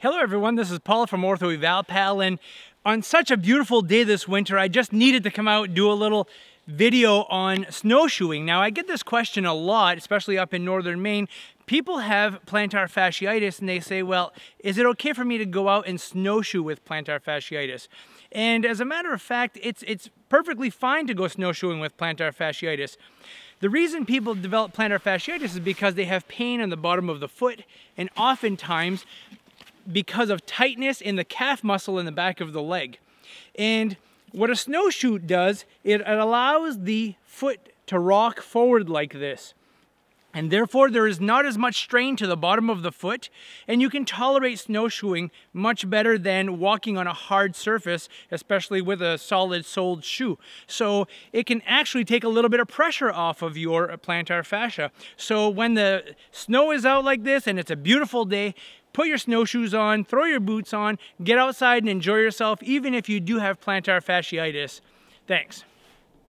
Hello everyone, this is Paul from Ortho Eval Pal and on such a beautiful day this winter I just needed to come out and do a little video on snowshoeing. Now I get this question a lot, especially up in northern Maine. People have plantar fasciitis and they say, well, is it okay for me to go out and snowshoe with plantar fasciitis? And as a matter of fact, it's, it's perfectly fine to go snowshoeing with plantar fasciitis. The reason people develop plantar fasciitis is because they have pain on the bottom of the foot and oftentimes because of tightness in the calf muscle in the back of the leg. And what a snowshoe does, it allows the foot to rock forward like this. And therefore there is not as much strain to the bottom of the foot and you can tolerate snowshoeing much better than walking on a hard surface, especially with a solid soled shoe. So it can actually take a little bit of pressure off of your plantar fascia. So when the snow is out like this and it's a beautiful day, put your snowshoes on, throw your boots on, get outside and enjoy yourself, even if you do have plantar fasciitis. Thanks.